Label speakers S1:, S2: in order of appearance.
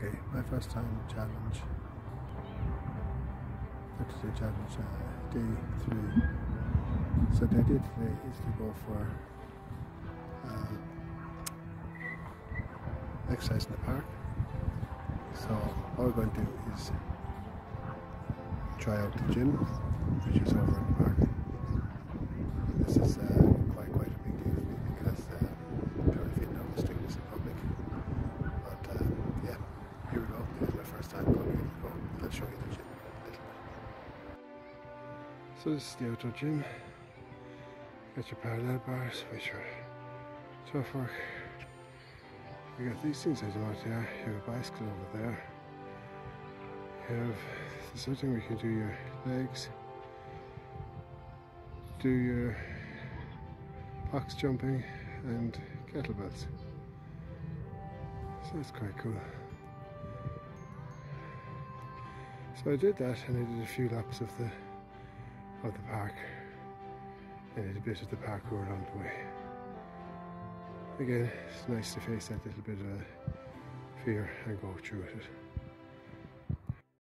S1: Okay, my first time challenge. 30 day challenge, uh, day three. So the idea today is to go for uh, exercise in the park. So all we're going to do is try out the gym, which is over in the park. This is uh, quite quite a big deal for me because uh, I'm trying to feel nervous doing this in public. But uh, yeah, here we go. This is my first time going to go. I'll show you the gym a little bit. So this is the outdoor gym. Got your parallel bars, which are tough work. You got these things I do out there. You have a bicycle over there. You have this other thing where you can do your legs, do your box jumping and kettlebells. So that's quite cool. So I did that and I did a few laps of the of the park and a bit of the parkour along the way. Again, it's nice to face that little bit of fear and go through it.